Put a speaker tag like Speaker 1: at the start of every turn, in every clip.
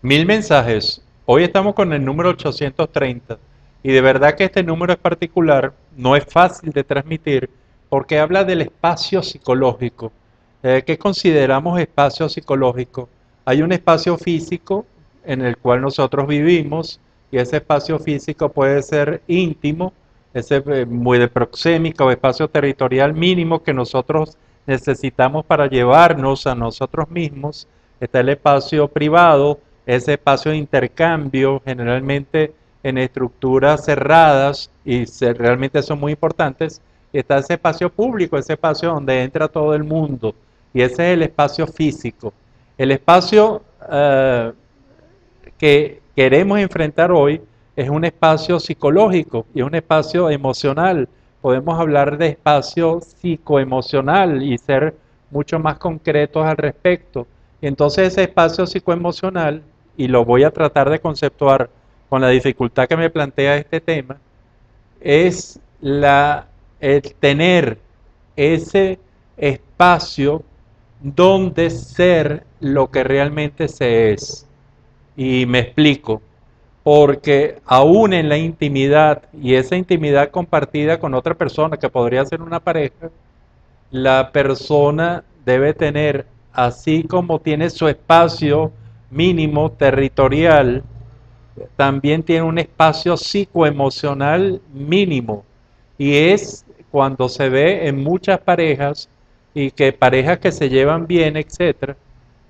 Speaker 1: Mil mensajes. Hoy estamos con el número 830 y de verdad que este número es particular, no es fácil de transmitir porque habla del espacio psicológico. Eh, ¿Qué consideramos espacio psicológico? Hay un espacio físico en el cual nosotros vivimos y ese espacio físico puede ser íntimo, ese eh, muy de proxémica o espacio territorial mínimo que nosotros necesitamos para llevarnos a nosotros mismos. Está el espacio privado, ese espacio de intercambio, generalmente en estructuras cerradas y realmente son muy importantes, está ese espacio público, ese espacio donde entra todo el mundo, y ese es el espacio físico. El espacio uh, que queremos enfrentar hoy es un espacio psicológico y un espacio emocional. Podemos hablar de espacio psicoemocional y ser mucho más concretos al respecto. Entonces ese espacio psicoemocional y lo voy a tratar de conceptuar con la dificultad que me plantea este tema, es el tener ese espacio donde ser lo que realmente se es. Y me explico, porque aún en la intimidad y esa intimidad compartida con otra persona, que podría ser una pareja, la persona debe tener, así como tiene su espacio mínimo territorial, también tiene un espacio psicoemocional mínimo. Y es cuando se ve en muchas parejas y que parejas que se llevan bien, etcétera,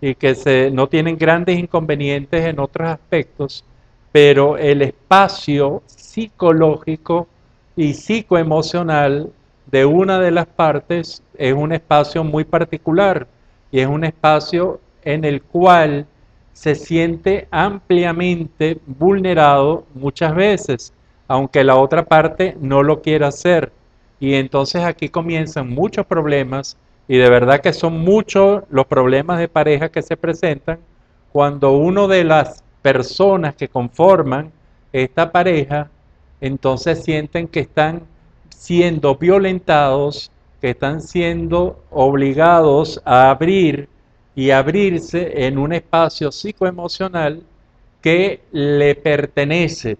Speaker 1: y que se, no tienen grandes inconvenientes en otros aspectos, pero el espacio psicológico y psicoemocional de una de las partes es un espacio muy particular y es un espacio en el cual se siente ampliamente vulnerado muchas veces, aunque la otra parte no lo quiera hacer. Y entonces aquí comienzan muchos problemas y de verdad que son muchos los problemas de pareja que se presentan cuando uno de las personas que conforman esta pareja entonces sienten que están siendo violentados, que están siendo obligados a abrir y abrirse en un espacio psicoemocional que le pertenece,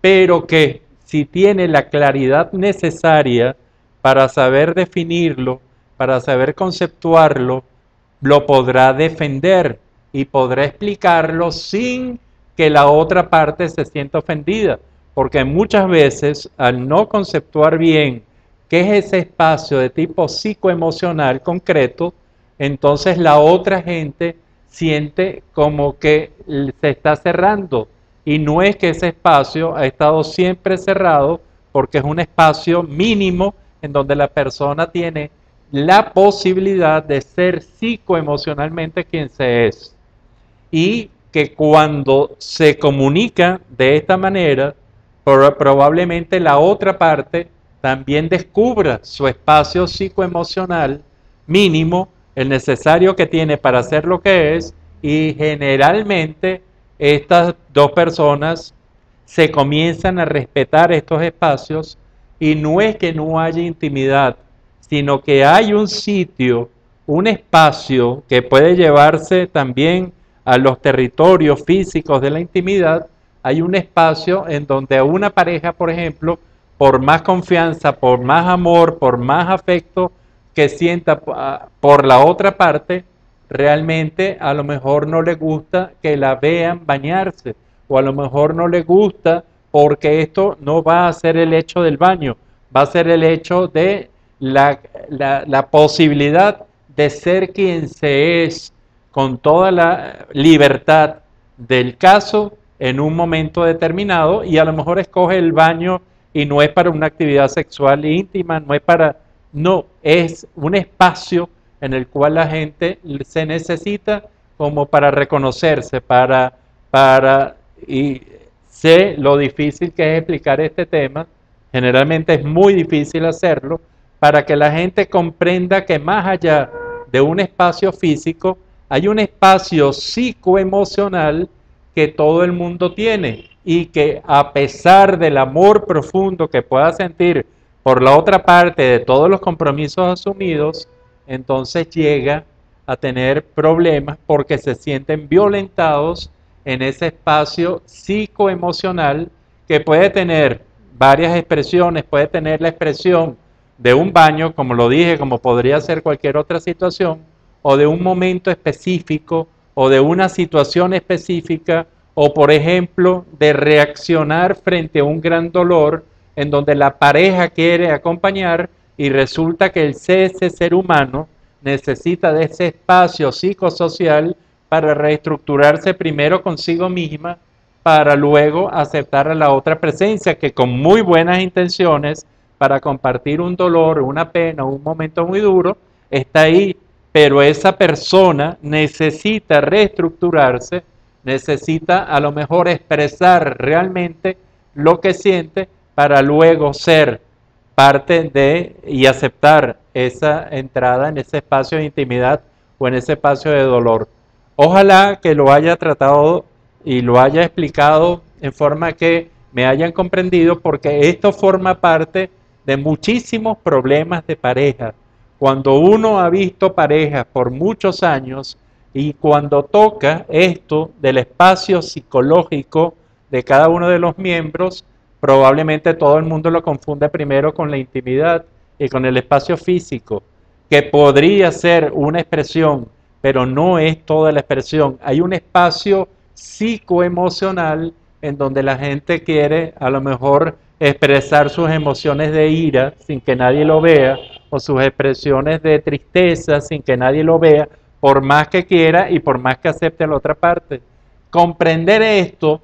Speaker 1: pero que si tiene la claridad necesaria para saber definirlo, para saber conceptuarlo, lo podrá defender y podrá explicarlo sin que la otra parte se sienta ofendida, porque muchas veces al no conceptuar bien qué es ese espacio de tipo psicoemocional concreto, entonces la otra gente siente como que se está cerrando. Y no es que ese espacio ha estado siempre cerrado, porque es un espacio mínimo en donde la persona tiene la posibilidad de ser psicoemocionalmente quien se es. Y que cuando se comunica de esta manera, probablemente la otra parte también descubra su espacio psicoemocional mínimo el necesario que tiene para ser lo que es y generalmente estas dos personas se comienzan a respetar estos espacios y no es que no haya intimidad, sino que hay un sitio, un espacio que puede llevarse también a los territorios físicos de la intimidad, hay un espacio en donde una pareja, por ejemplo, por más confianza, por más amor, por más afecto, que sienta por la otra parte, realmente a lo mejor no le gusta que la vean bañarse o a lo mejor no le gusta porque esto no va a ser el hecho del baño, va a ser el hecho de la, la posibilidad de ser quien se es con toda la libertad del caso en un momento determinado y a lo mejor escoge el baño y no es para una actividad sexual íntima, no es para no, es un espacio en el cual la gente se necesita como para reconocerse, para, para, y sé lo difícil que es explicar este tema, generalmente es muy difícil hacerlo, para que la gente comprenda que más allá de un espacio físico, hay un espacio psicoemocional que todo el mundo tiene y que a pesar del amor profundo que pueda sentir por la otra parte de todos los compromisos asumidos, entonces llega a tener problemas porque se sienten violentados en ese espacio psicoemocional que puede tener varias expresiones, puede tener la expresión de un baño, como lo dije, como podría ser cualquier otra situación, o de un momento específico, o de una situación específica, o por ejemplo, de reaccionar frente a un gran dolor en donde la pareja quiere acompañar y resulta que el ese ser humano necesita de ese espacio psicosocial para reestructurarse primero consigo misma, para luego aceptar a la otra presencia que con muy buenas intenciones, para compartir un dolor, una pena, un momento muy duro, está ahí, pero esa persona necesita reestructurarse, necesita a lo mejor expresar realmente lo que siente para luego ser parte de y aceptar esa entrada en ese espacio de intimidad o en ese espacio de dolor. Ojalá que lo haya tratado y lo haya explicado en forma que me hayan comprendido porque esto forma parte de muchísimos problemas de pareja. Cuando uno ha visto parejas por muchos años y cuando toca esto del espacio psicológico de cada uno de los miembros, probablemente todo el mundo lo confunde primero con la intimidad y con el espacio físico, que podría ser una expresión, pero no es toda la expresión. Hay un espacio psicoemocional en donde la gente quiere a lo mejor expresar sus emociones de ira sin que nadie lo vea, o sus expresiones de tristeza sin que nadie lo vea, por más que quiera y por más que acepte la otra parte. Comprender esto,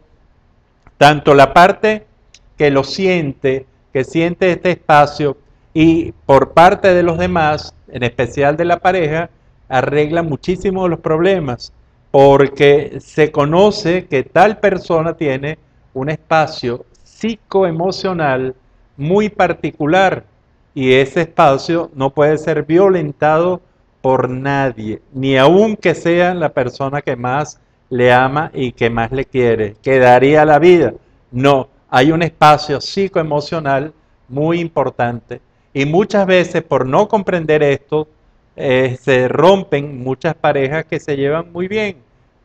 Speaker 1: tanto la parte que lo siente, que siente este espacio, y por parte de los demás, en especial de la pareja, arregla muchísimos los problemas, porque se conoce que tal persona tiene un espacio psicoemocional muy particular y ese espacio no puede ser violentado por nadie, ni aun que sea la persona que más le ama y que más le quiere, que daría la vida. No, hay un espacio psicoemocional muy importante. Y muchas veces por no comprender esto, eh, se rompen muchas parejas que se llevan muy bien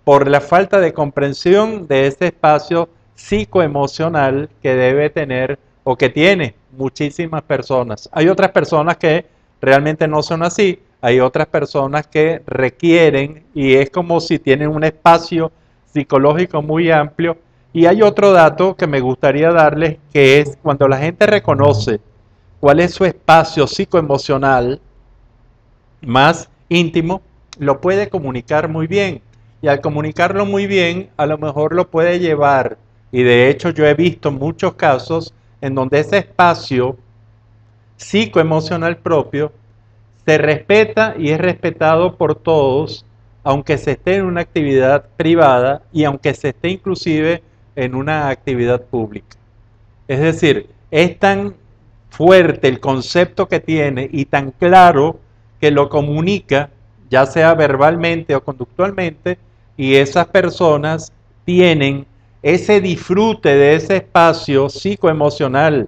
Speaker 1: por la falta de comprensión de ese espacio psicoemocional que debe tener o que tiene muchísimas personas. Hay otras personas que realmente no son así, hay otras personas que requieren y es como si tienen un espacio psicológico muy amplio y hay otro dato que me gustaría darles, que es cuando la gente reconoce cuál es su espacio psicoemocional más íntimo, lo puede comunicar muy bien. Y al comunicarlo muy bien, a lo mejor lo puede llevar. Y de hecho yo he visto muchos casos en donde ese espacio psicoemocional propio se respeta y es respetado por todos, aunque se esté en una actividad privada y aunque se esté inclusive en una actividad pública. Es decir, es tan fuerte el concepto que tiene y tan claro que lo comunica, ya sea verbalmente o conductualmente, y esas personas tienen ese disfrute de ese espacio psicoemocional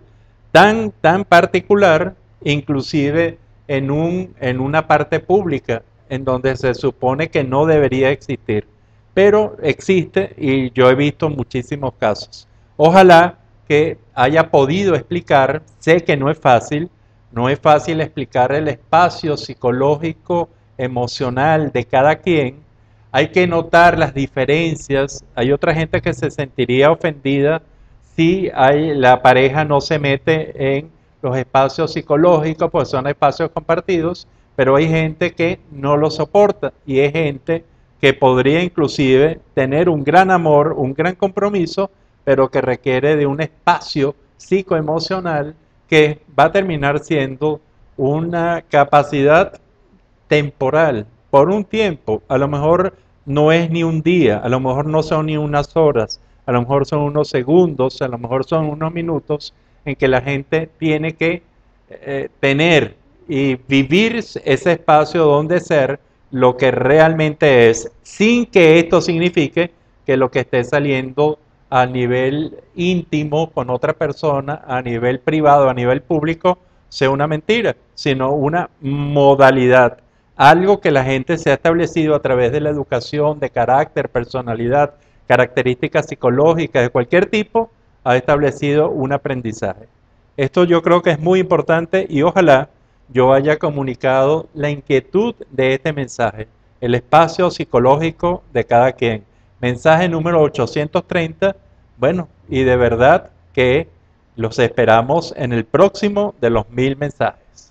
Speaker 1: tan, tan particular, inclusive en, un, en una parte pública, en donde se supone que no debería existir pero existe y yo he visto muchísimos casos. Ojalá que haya podido explicar, sé que no es fácil, no es fácil explicar el espacio psicológico, emocional de cada quien, hay que notar las diferencias, hay otra gente que se sentiría ofendida si hay, la pareja no se mete en los espacios psicológicos, pues son espacios compartidos, pero hay gente que no lo soporta y es gente que podría inclusive tener un gran amor, un gran compromiso, pero que requiere de un espacio psicoemocional que va a terminar siendo una capacidad temporal, por un tiempo, a lo mejor no es ni un día, a lo mejor no son ni unas horas, a lo mejor son unos segundos, a lo mejor son unos minutos en que la gente tiene que eh, tener y vivir ese espacio donde ser lo que realmente es, sin que esto signifique que lo que esté saliendo a nivel íntimo con otra persona, a nivel privado, a nivel público, sea una mentira, sino una modalidad, algo que la gente se ha establecido a través de la educación, de carácter, personalidad, características psicológicas de cualquier tipo, ha establecido un aprendizaje. Esto yo creo que es muy importante y ojalá yo haya comunicado la inquietud de este mensaje, el espacio psicológico de cada quien. Mensaje número 830, bueno, y de verdad que los esperamos en el próximo de los mil mensajes.